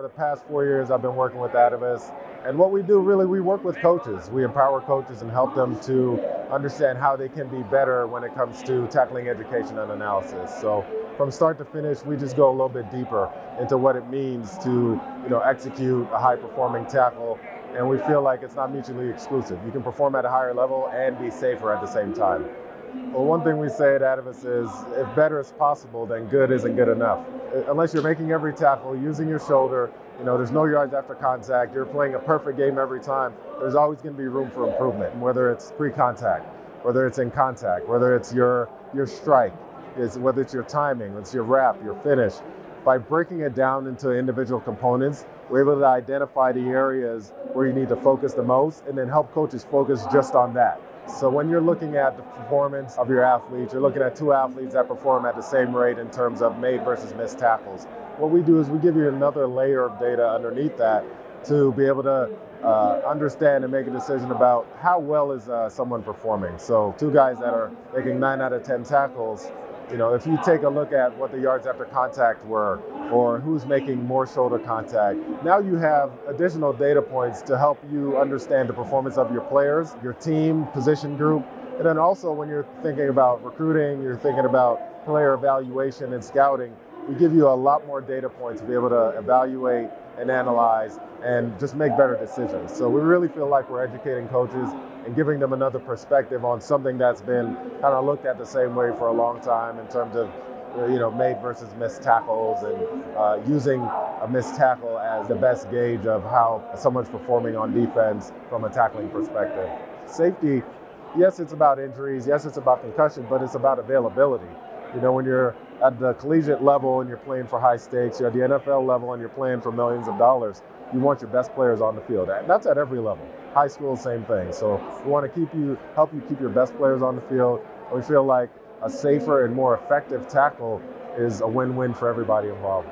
for the past four years, I've been working with Atavus. And what we do really, we work with coaches. We empower coaches and help them to understand how they can be better when it comes to tackling education and analysis. So from start to finish, we just go a little bit deeper into what it means to, you know, execute a high performing tackle. And we feel like it's not mutually exclusive. You can perform at a higher level and be safer at the same time. Well, one thing we say at Atavus is if better is possible, then good isn't good enough. Uh, unless you're making every tackle, using your shoulder, you know, there's no yards after contact, you're playing a perfect game every time, there's always going to be room for improvement, whether it's pre contact, whether it's in contact, whether it's your, your strike, is whether it's your timing, it's your wrap, your finish. By breaking it down into individual components, we're able to identify the areas where you need to focus the most and then help coaches focus just on that. So when you're looking at the performance of your athletes, you're looking at two athletes that perform at the same rate in terms of made versus missed tackles. What we do is we give you another layer of data underneath that to be able to uh, understand and make a decision about how well is uh, someone performing. So two guys that are making nine out of 10 tackles, you know, if you take a look at what the yards after contact were or who's making more shoulder contact, now you have additional data points to help you understand the performance of your players, your team, position group, and then also when you're thinking about recruiting, you're thinking about player evaluation and scouting, we give you a lot more data points to be able to evaluate and analyze and just make better decisions. So we really feel like we're educating coaches and giving them another perspective on something that's been kind of looked at the same way for a long time in terms of you know made versus missed tackles and uh, using a missed tackle as the best gauge of how someone's performing on defense from a tackling perspective. Safety, yes, it's about injuries, yes, it's about concussion, but it's about availability. You know, when you're at the collegiate level and you're playing for high stakes, you're at the NFL level and you're playing for millions of dollars, you want your best players on the field. And that's at every level. High school, same thing. So we want to keep you, help you keep your best players on the field. And we feel like a safer and more effective tackle is a win-win for everybody involved.